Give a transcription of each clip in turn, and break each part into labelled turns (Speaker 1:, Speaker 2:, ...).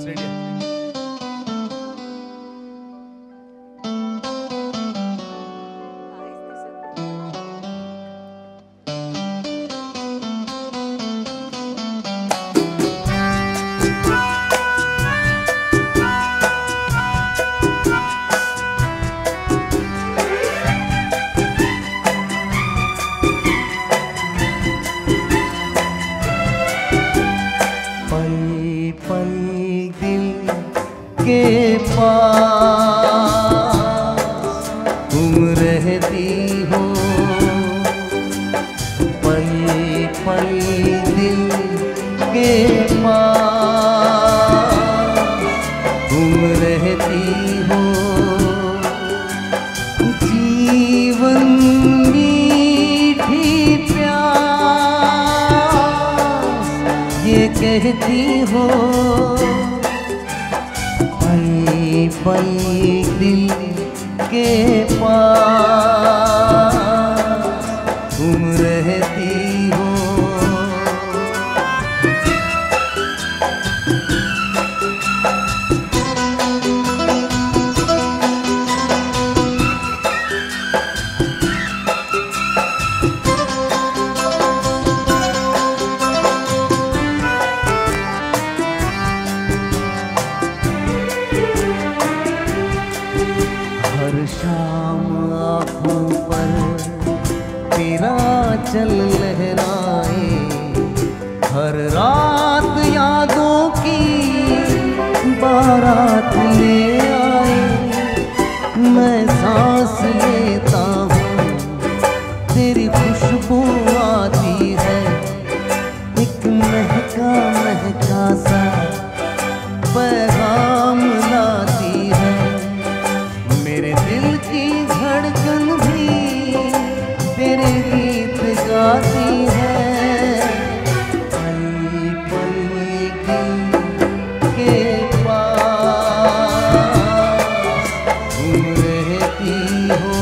Speaker 1: Drums ready है
Speaker 2: पल पल दिल के पास तुम रहती हो। पल पल दिल के पास तुम रहती हो। जीवन मीठी प्यास ये कहती हो। पल पल दिल के पास हर शाम आँखों पर तेरा चल लहराए। हर रात यादों की बारात ले आए। मैं हो।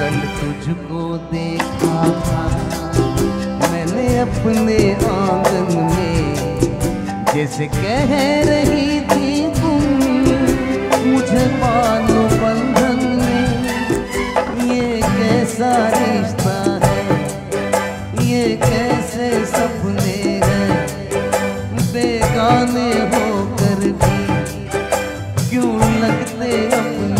Speaker 2: कल तुझको देखा मैंने अपने आँगन में जैसे कह रही कैसे सपने बेगाने होकर भी क्यों लगते अपने